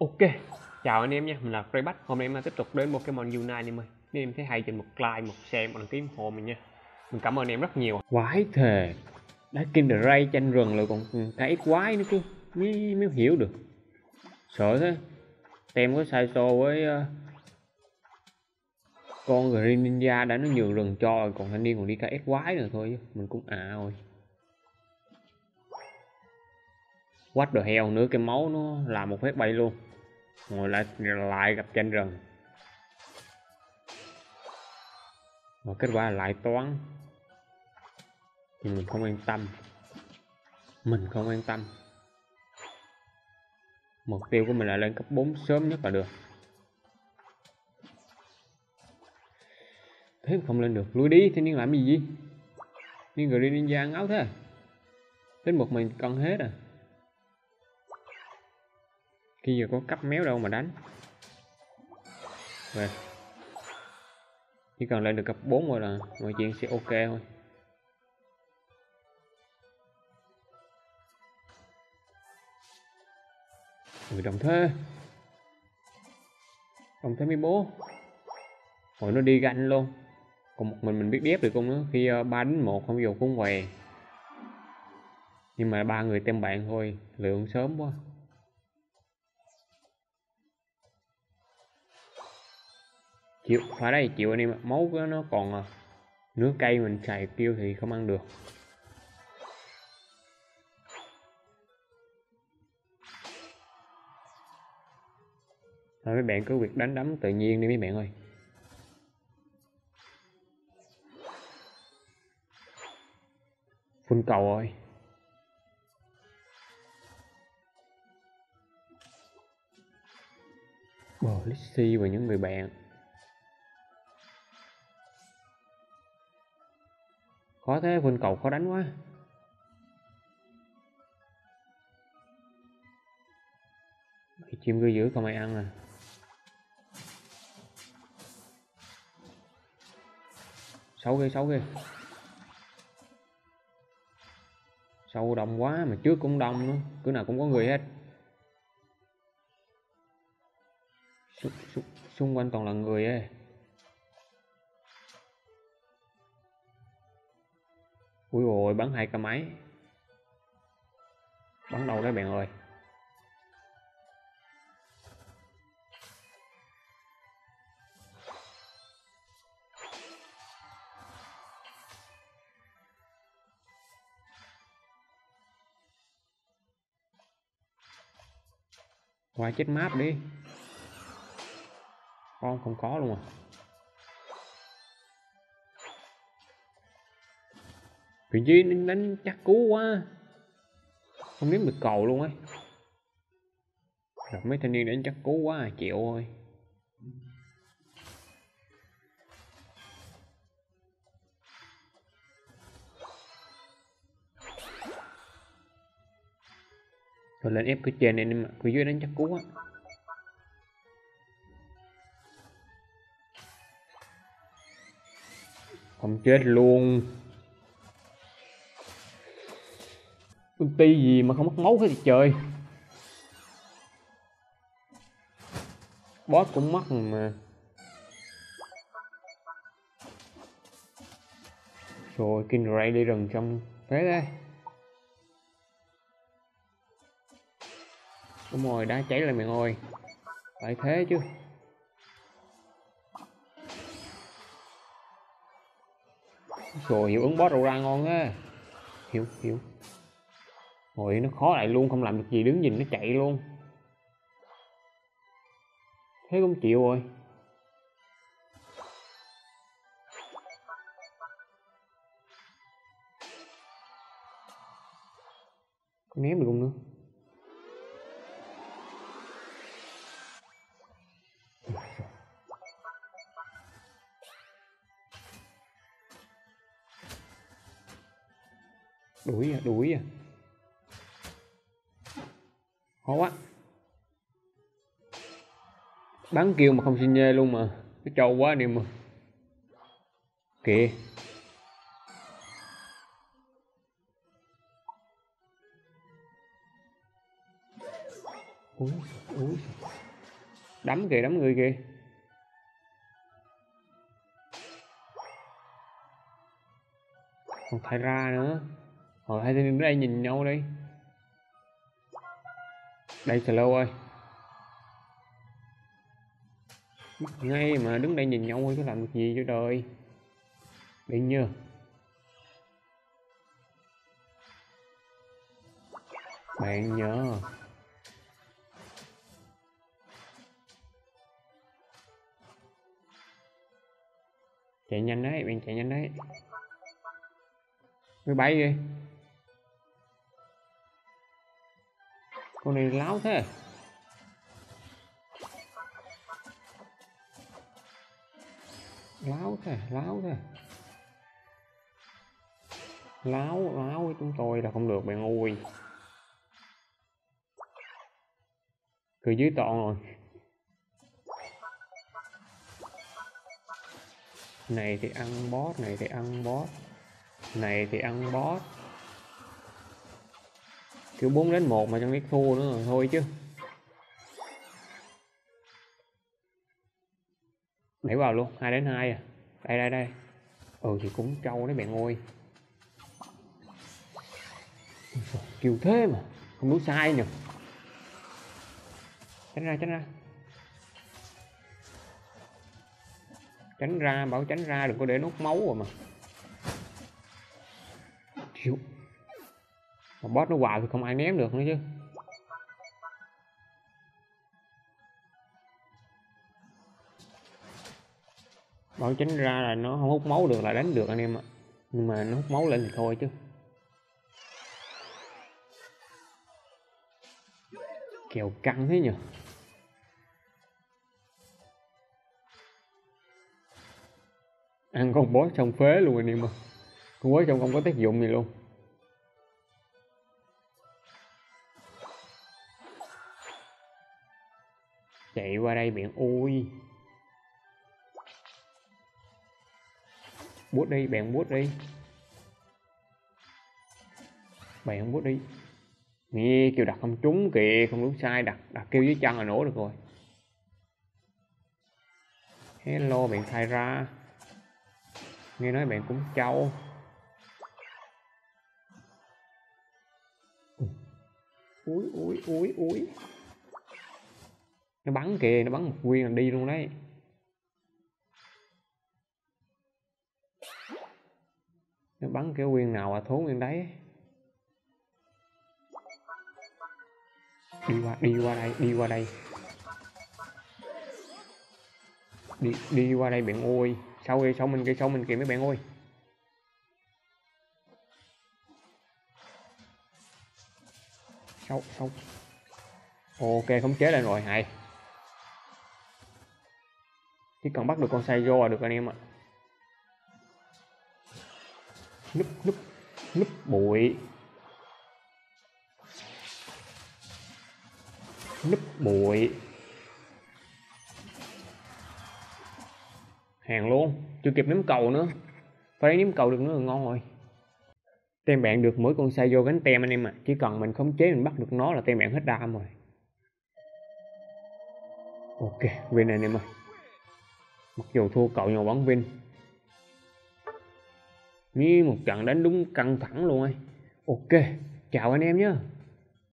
Ok, chào anh em nha, mình là Rayback Hôm nay em tiếp tục đến Pokemon Unite em ơi. Nếu em thấy hay trên một like, một share, một đăng ký ủng hộ mình nha. Mình cảm ơn em rất nhiều. Quái thề. Đã Kinder Ray tranh rừng rồi còn cái quái nữa chứ mới, mới hiểu được. Sợ thế. Tem có sai so với uh, Con Green Ninja đã nó nhường rừng cho rồi Còn thanh niên còn đi cái quái nữa thôi Mình cũng à rồi. What the hell nữa cái máu nó làm một phép bay luôn ngồi lại lại gặp tranh rừng. Và kết quả là lại toán. Thì mình không an tâm. Mình không an tâm. Mục tiêu của mình là lên cấp 4 sớm nhất là được. Thế không lên được. Lui đi, thế nên làm gì gì? Nhưng người đi ninja áo thế. Đến một mình cần hết à khi giờ có cấp méo đâu mà đánh. Về. Chỉ cần lên được cấp 4 rồi là mọi chuyện sẽ ok thôi. Người đồng thế đồng thế mấy bố. Hồi nó đi ganh luôn. Còn một mình mình biết đép được không nữa. Khi ờ, uh, 3 đến 1 không dù cũng què nhưng mà ba người tem bạn thôi. Lượng sớm quá. Chịu, phải đây, chịu anh em máu của nó còn à, nước cây mình xài kêu thì không ăn được. Thôi mấy bạn cứ việc đánh đấm tự nhiên đi mấy bạn ơi. Phun cầu rồi. Bờ Lixi và những người bạn. Khó thế, vườn cầu khó đánh quá. Mày chim gư giữ không ai ăn à. Xấu ghê xấu ghê. Sâu đông quá, mà trước cũng đông nữa cứ nào cũng có người hết. Xung quanh toàn là người ấy. Ui ôi, bắn hai cái máy. Bắn đâu đấy bạn ơi? Qua chết map đi. Con không có luôn à. Vị Duy đánh, đánh chắc cú quá. Không nếm được cầu luôn ấy Gặp mấy thanh niên đánh chắc cú quá à, chịu thôi. Rồi lên ép cái trên này mà phía dưới đánh chắc cú á. Không chết luôn. Ulti gì mà không mất máu hết thì trời? Boss cũng mất mà. Rồi kinh ray đi rừng trong thế đây đúng rồi, đá cháy lại mày ngồi. Phải thế chứ. Rồi hiệu ứng boss đầu ra ngon á. Hiểu hiểu hồi nó khó lại luôn, không làm được gì, đứng nhìn nó chạy luôn. Thế cũng chịu rồi. Có ném được không nữa? Đuổi à đuổi à khó quá. Bắn kêu mà không xin nhê luôn mà. Cái trâu quá đi mà. Kìa. Ui, ui. Đấm kìa đấm người kìa. Còn thay ra nữa. Hồi hai tên đứng đây nhìn nhau đi đây slow ơi. Bắt ngay mà đứng đây nhìn nhau thôi có làm được gì cho đời? Đi nhờ. Bạn nhớ Chạy nhanh đấy, bạn chạy nhanh đấy. Mới bay Con này láo thế. Láo thế láo thế. Láo láo với chúng tôi là không được, bạn ơi. Cứ dưới toàn rồi. Này thì ăn bót này thì ăn bót này thì ăn boss kiểu 4 đến 1 mà chẳng biết thua nữa rồi thôi chứ. Đẩy vào luôn 2 đến 2 à. Đây đây đây. Ừ thì cũng trâu đấy bạn ơi. Kiều thế mà, không đúng sai nhỉ. Tránh ra tránh ra. Tránh ra, bảo tránh ra, đừng có để nốt máu rồi mà. Chịu mà boss nó hoài thì không ai ném được nữa chứ. Bảo chính ra là nó không hút máu được, là đánh được anh em ạ. Nhưng mà nó hút máu lên thì thôi chứ. Kèo căng thế nhỉ ăn con bó xong phế luôn anh em ạ. Con bó xong không có tác dụng gì luôn. Chạy qua đây miệng ui. Bút đi, bạn bút đi. Bạn bút đi. Nghe kêu đặt không trúng kìa, không đúng sai, đặt đặt kêu dưới chân là nổ được rồi. Hello, bạn thay ra. Nghe nói bạn cũng trâu. Úi úi úi úi nó bắn kìa, nó bắn một viên là đi luôn đấy. Nó bắn cái nguyên nào à thốn nguyên đấy. Đi qua đi qua đây, đi qua đây. Đi đi qua đây bạn ơi. Sau kia, sau mình kia, sau mình kìa mấy bạn ơi. Sau sau. Ok không chế lại rồi, hay chỉ cần bắt được con sai là được anh em ạ. Núp núp núp bụi. Núp bụi. Hàng luôn, chưa kịp ném cầu nữa. Phải ném cầu được nữa là ngon rồi. Tem bạn được mỗi con sai vô gánh tem anh em ạ. À. chỉ cần mình khống chế mình bắt được nó là tem bạn hết đam rồi. Ok, win này anh em ơi mặc dù thua cậu nhau bắn vinh như một trận đánh đúng căng thẳng luôn ấy. Ok, chào anh em nhé.